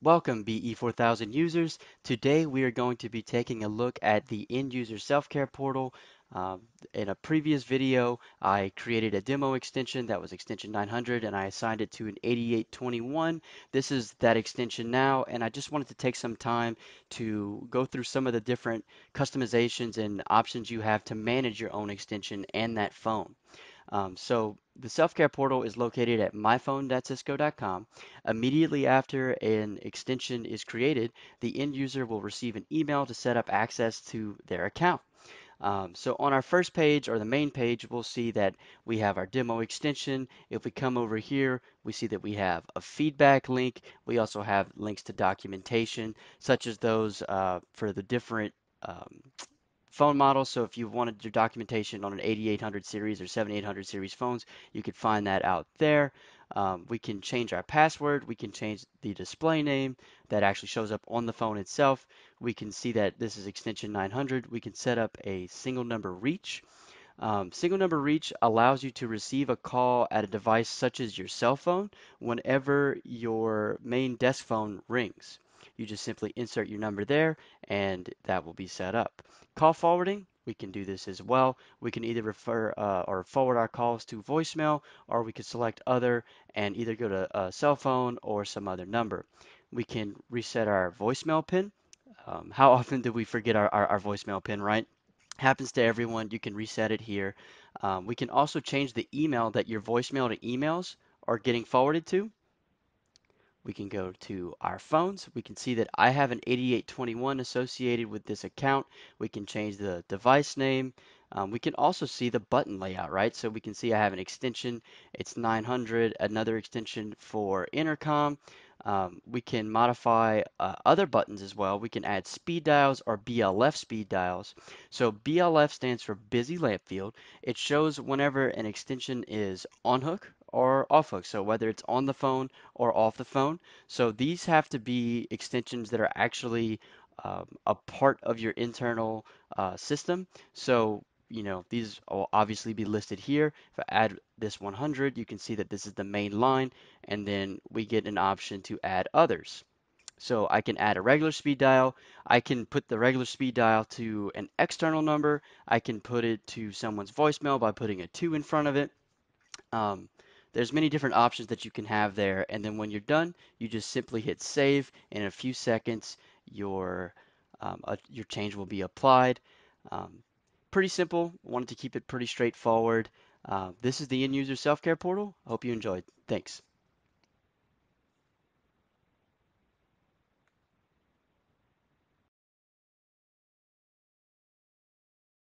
Welcome BE4000 users. Today we are going to be taking a look at the end user self-care portal. Um, in a previous video, I created a demo extension that was extension 900 and I assigned it to an 8821. This is that extension now and I just wanted to take some time to go through some of the different customizations and options you have to manage your own extension and that phone. Um, so the self-care portal is located at myphone.cisco.com. Immediately after an extension is created, the end user will receive an email to set up access to their account. Um, so on our first page or the main page, we'll see that we have our demo extension. If we come over here, we see that we have a feedback link. We also have links to documentation, such as those uh, for the different um, phone models. So if you wanted your documentation on an 8800 series or 7800 series phones, you could find that out there. Um, we can change our password. We can change the display name that actually shows up on the phone itself. We can see that this is extension 900. We can set up a single number reach. Um, single number reach allows you to receive a call at a device such as your cell phone whenever your main desk phone rings. You just simply insert your number there and that will be set up. Call forwarding, we can do this as well. We can either refer uh, or forward our calls to voicemail or we could select other and either go to a cell phone or some other number. We can reset our voicemail pin. Um, how often do we forget our, our, our voicemail pin, right? happens to everyone. You can reset it here. Um, we can also change the email that your voicemail to emails are getting forwarded to. We can go to our phones. We can see that I have an 8821 associated with this account. We can change the device name. Um, we can also see the button layout, right? So we can see I have an extension. It's 900, another extension for intercom. Um, we can modify uh, other buttons as well. We can add speed dials or BLF speed dials. So BLF stands for busy lamp field. It shows whenever an extension is on hook or off hook. So whether it's on the phone or off the phone. So these have to be extensions that are actually um, a part of your internal uh, system. So you know, these will obviously be listed here. If I add this 100, you can see that this is the main line, and then we get an option to add others. So I can add a regular speed dial. I can put the regular speed dial to an external number. I can put it to someone's voicemail by putting a 2 in front of it. Um, there's many different options that you can have there. And then when you're done, you just simply hit save. And in a few seconds, your, um, uh, your change will be applied. Um, pretty simple. Wanted to keep it pretty straightforward. Uh, this is the end user self-care portal. Hope you enjoyed. Thanks.